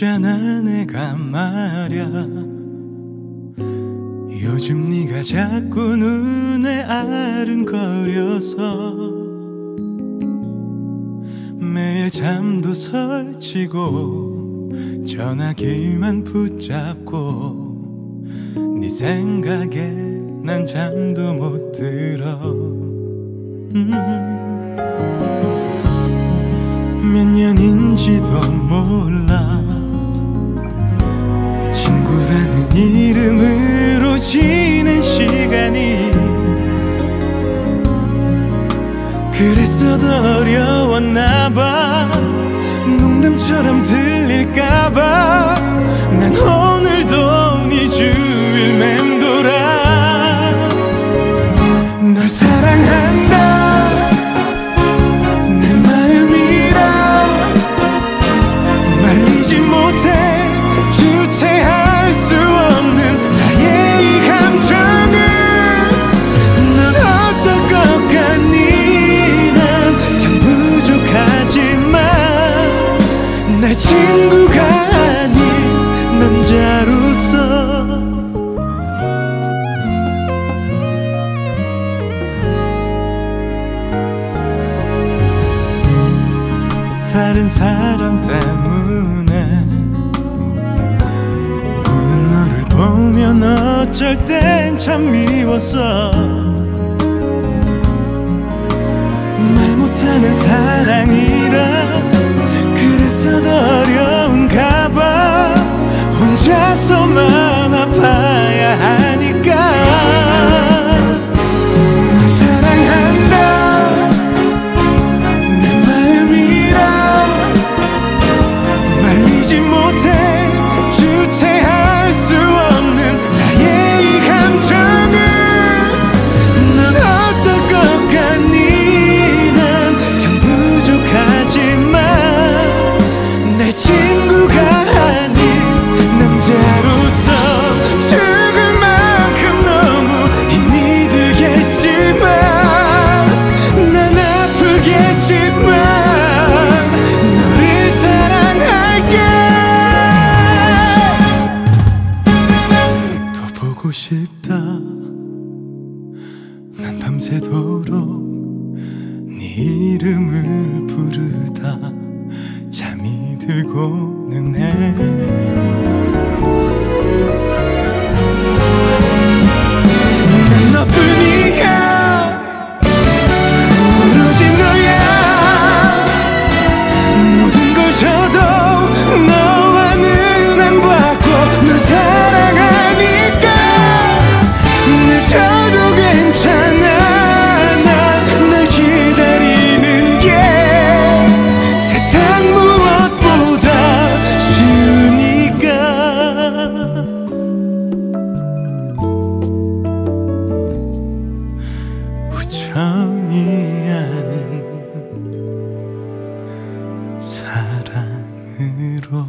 있잖아 내가 말야. 요즘 네가 자꾸 눈에 아른거려서 매일 잠도 설치고 전화기만 붙잡고 네 생각에 난 잠도 못 들어. 음. 몇 년인지도 몰라 이름으로 지낸 시간이 그랬어도 어려웠나봐. 농담처럼 들릴까봐. 난 오늘도 네 주위를 맴돌아. 널 사랑한다. 내 마음이라. 말리지 못해 주체 다른 사람 때문에 우는 너를 보면 어쩔 땐 참 미웠어 말 못하는 사랑이라 그래서 더 어려운가 봐. 혼자서만 아파야 하 싶다. 난 밤새도록 네 이름을 부르다. 잠이 들고는 해 흐러